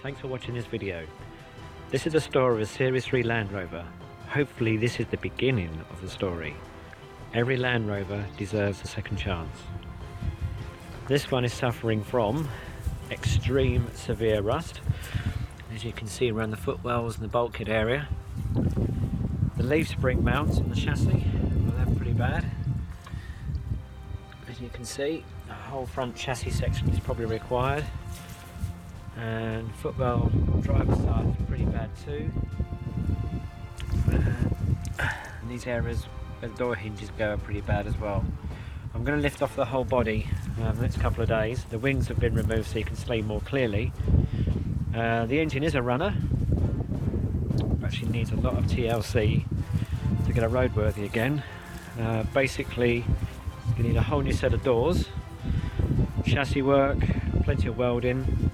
Thanks for watching this video. This is the story of a Series 3 Land Rover. Hopefully this is the beginning of the story. Every Land Rover deserves a second chance. This one is suffering from extreme severe rust. As you can see around the footwells and the bulkhead area. The leaf spring mounts on the chassis, well they're pretty bad. As you can see, the whole front chassis section is probably required and footwell driver side is pretty bad too. And these areas where the door hinges go are pretty bad as well. I'm going to lift off the whole body uh, the next couple of days. The wings have been removed so you can see more clearly. Uh, the engine is a runner actually needs a lot of TLC to get it roadworthy again. Uh, basically you need a whole new set of doors chassis work plenty of welding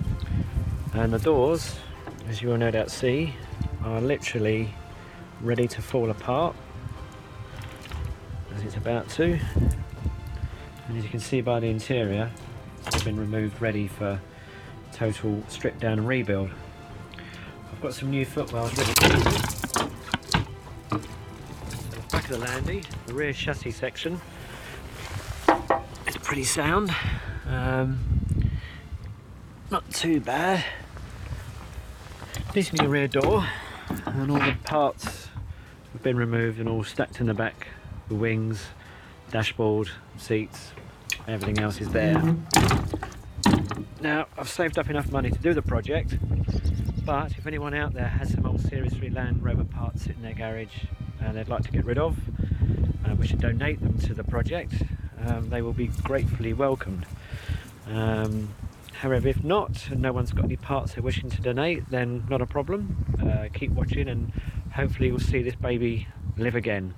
and the doors as you will no doubt see are literally ready to fall apart as it's about to. And as you can see by the interior it's been removed ready for total strip down and rebuild. I've got some new footwells ready. Back of the Landy the rear chassis section is pretty sound. Um, not too bad this is the rear door and all the parts have been removed and all stacked in the back. The wings, dashboard, seats, everything else is there. Now I've saved up enough money to do the project but if anyone out there has some old Series 3 Land Rover parts in their garage and they'd like to get rid of uh, we should donate them to the project um, they will be gratefully welcomed. Um, However, if not, and no one's got any parts they're wishing to donate, then not a problem. Uh, keep watching and hopefully we'll see this baby live again.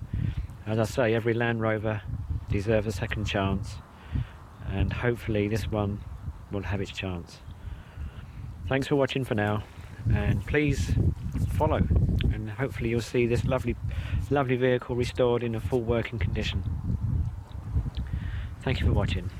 As I say, every Land Rover deserves a second chance and hopefully this one will have its chance. Thanks for watching for now and please follow and hopefully you'll see this lovely lovely vehicle restored in a full working condition. Thank you for watching.